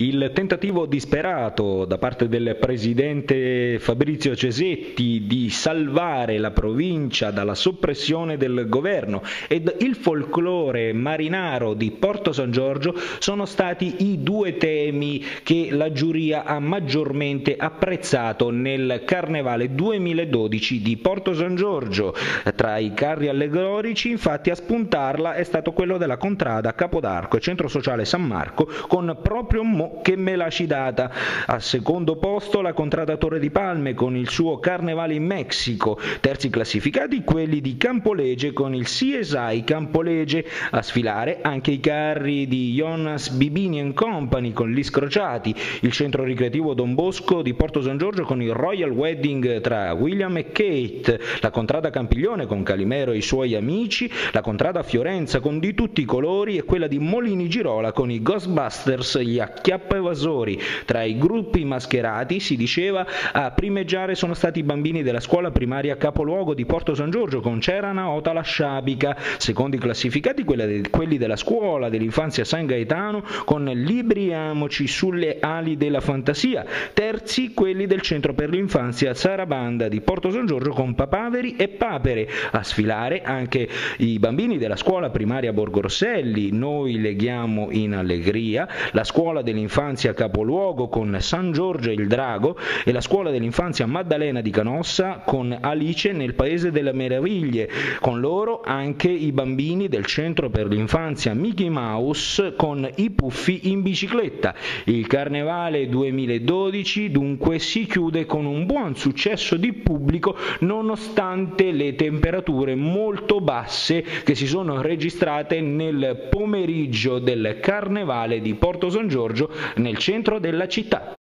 Il tentativo disperato da parte del presidente Fabrizio Cesetti di salvare la provincia dalla soppressione del governo ed il folklore marinaro di Porto San Giorgio sono stati i due temi che la giuria ha maggiormente apprezzato nel Carnevale 2012 di Porto San Giorgio. Tra i carri allegorici, infatti, a spuntarla è stato quello della Contrada Capodarco e Centro Sociale San Marco con proprio mo che me l'ha data. Al secondo posto la contrada Torre di Palme con il suo Carnevale in Messico. Terzi classificati quelli di Campolegge con il CSI Campolegge. A sfilare anche i carri di Jonas Bibini Company con gli scrociati. Il centro ricreativo Don Bosco di Porto San Giorgio con il Royal Wedding tra William e Kate. La contrada Campiglione con Calimero e i suoi amici. La contrada Fiorenza con di tutti i colori e quella di Molini Girola con i Ghostbusters, gli acchiappi evasori. Tra i gruppi mascherati si diceva a primeggiare sono stati i bambini della scuola primaria capoluogo di Porto San Giorgio con Cerana Ota Lasciabica, secondi classificati quelli della scuola dell'infanzia San Gaetano con Libriamoci sulle ali della fantasia, terzi quelli del centro per l'infanzia Sarabanda di Porto San Giorgio con Papaveri e Papere, a sfilare anche i bambini della scuola primaria Borgo Rosselli, noi leghiamo in allegria, la scuola dell'infanzia dell'infanzia capoluogo con San Giorgio il Drago e la scuola dell'infanzia Maddalena di Canossa con Alice nel Paese delle Meraviglie, con loro anche i bambini del centro per l'infanzia Mickey Mouse con i puffi in bicicletta. Il Carnevale 2012 dunque si chiude con un buon successo di pubblico nonostante le temperature molto basse che si sono registrate nel pomeriggio del Carnevale di Porto San Giorgio nel centro della città.